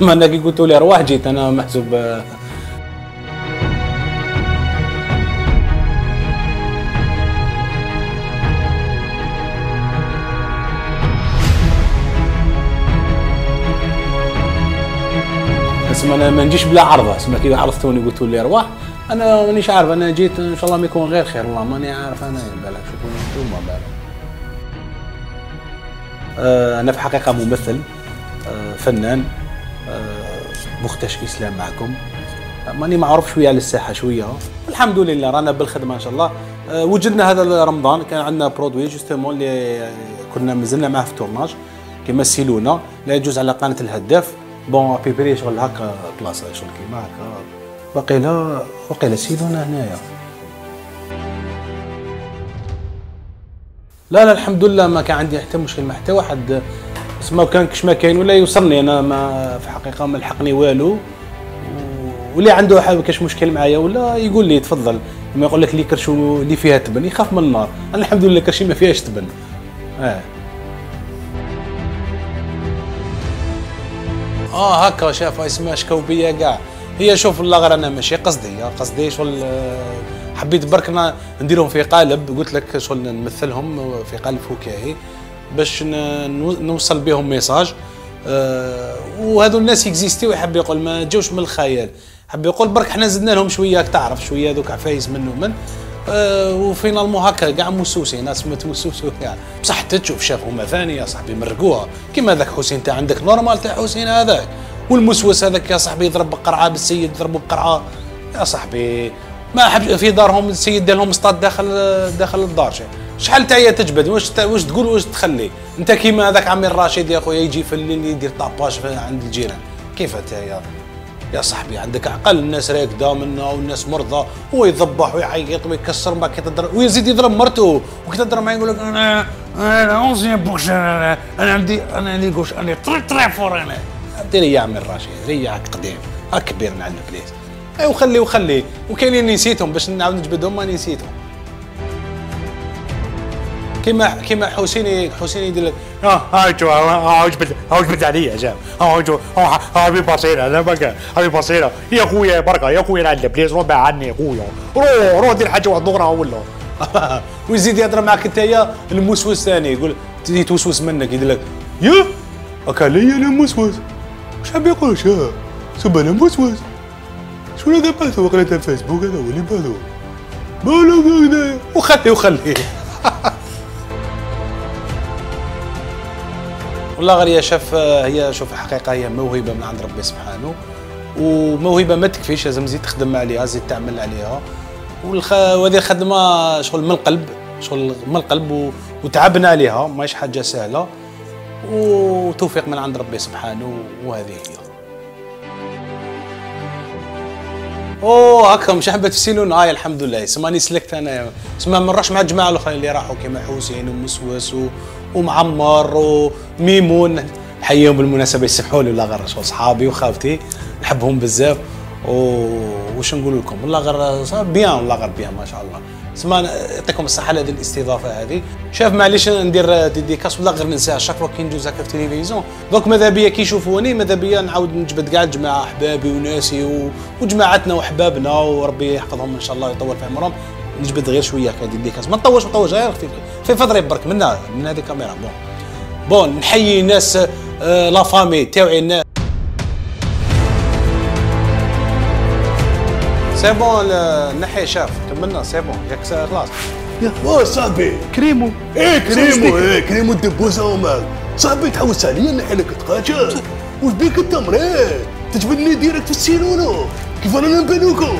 ما أنا كي لي أرواح جيت أنا محسوب آه، اسمع أنا ما نجيش بلا عرضة اسمع كي عرضتوني قلتوا لي أرواح. أنا مانيش عارف أنا جيت إن شاء الله ما يكون غير خير والله ماني عارف أنا بالك شوفوا أنتم بالك آه، أنا في حقيقة ممثل آه، فنان. مختش إسلام معكم. ماني معروف شوية على الساحة شوية. الحمد لله رانا بالخدمة إن شاء الله. آه، وجدنا هذا رمضان كان عندنا برودوي جوستومون اللي كنا مازلنا معاه في التورناج. كيما سيلونا لا يجوز على قناة الهداف. بون بيبري شغل هكا بلاصة شغل كيما هكا. باقي لا باقي لا سيلونا هنايا. لا لا الحمد لله ما كان عندي حتى مشكل مع حتى واحد. بس ما كان كش ما كاين ولا يوصلني أنا ما في حقيقه ما لحقني والو. واللي عنده حاجة كاش مشكل معايا ولا يقول لي تفضل. ما يقول لك لي كرشو اللي فيها تبن يخاف من النار. أنا الحمد لله كرشي ما فيهاش تبن. آه. آه هكا شاف اسمها شكوبيه كاع. هي شوف الله غير أنا ماشي قصدي. يا قصدي شغل آه، حبيت برك نديرهم في قالب. قلت لك شغل نمثلهم في قالب فكاهي باش نوصل بهم ميساج. آه، وهذو الناس اكزيستيو يحب يقول ما جاوش من الخيال. حب يقول برك حنا زدنا لهم شوية تعرف شوية دوك عفايس من ومن آه، وفينالمون هكا كاع مسوسين ناس متوسوسوا كاع. بصح حتى تشوف شاف هما ثاني يا صاحبي مرقوها كيما ذاك حسين تاع عندك نورمال تاع حسين هذاك. والمسوس هذاك يا صاحبي يضرب بقرعة بالسيد يضربوا بقرعة. يا صاحبي ما حب في دارهم السيد دار لهم سطاد داخل داخل الدار شي. شحال تاهي تجبد؟ واش واش تقول واش تخلي؟ انت كيما هذاك عمي الراشد يا خويا يجي في الليل يدير طاباج عند الجيران. كيف تاهي يا صاحبي؟ عندك عقل الناس راكده منا والناس مرضى هو يذبح ويعيط ويكسر ما كي تضرب ويزيد يضرب مرته. وكي تضرب معاه يقول لك أنا أنا اونزيان بوكس أنا أنا عندي أنا عندي كوش أنا تري تري فور أنا دير يا عمي الراشد ريحك قديم هاك كبير من عند البليس اي وخلي وخلي. وكاينين نسيتهم باش نعاود نجبدهم ما نسيتهم. كيما كيما حسيني حسيني يدير لك آه هاي جو هاي جبد هاي جبد عليا جاب هاي جو هاي بصيرة أنا بقى هاي بصيرة. يا خويا بركة يا خويا عند بليز ربع عني يا خويا. روح روح دير حاجة واحد أخرى ولا ويزيد يهضر معك أنت يا الموسوس ثاني يقول تزيد توسوس منك. يدير لك يا هكا ليا أنا موسوس. واش حاب يقول شا سب أنا موسوس. شو هذا باثو وقريت فيسبوك هذا هو اللي باثو بالو هكذا وخلي. والله يا شاف هي شوف الحقيقة هي موهبة من عند ربي سبحانه وموهبة ما تكفيش لازم تزيد تخدم عليها تزيد تعمل عليها. وهذه الخدمة شغل من القلب شغل من القلب. وتعبنا عليها ماهيش حاجة سهلة وتوفيق من عند ربي سبحانه وهذه هي أوه هكا مش حبه تفسيلون هاي الحمد لله سماني سلكت أنا سما ما نروحش مع الجماعة الأخرين اللي راحوا كيما حسين ومسوس. ومعمر وميمون. نحييهم بالمناسبة يسمحوا لي والله غير شغل صحابي وخاوتي نحبهم بزاف. وش نقول لكم؟ والله غير bien والله غير bien ما شاء الله. سما يعطيكم الصحة على هذه الاستضافة هذه. شاف معليش ندير dédicace والله غير ننساها chaque fois كي ندوز هكا في التلفزيون دوك ماذا بيا؟ كي يشوفوني ماذا بيا؟ نعاود نجبد كاع الجماعة أحبابي وناسي و... وجماعتنا وأحبابنا وربي يحفظهم إن شاء الله ويطول في عمرهم. نجبد غير شوية هكا dédicace ما نطولش ما نطولش غير في في فضري برك من هذا من هذه الكاميرا. bon. bon نحيي الناس آه la famille تاوعي الناس سي بون نحي شاف كملنا سي بون ياك خلاص يا واه صاحبي كريمو إيه كريمو إيه كريمو الدبوسه ومال صاحبي تحوس عليا نحلك تقاشر وش بيك انت مريض تجبدني ديريكت في السيلولو كيف أنا نبانوكم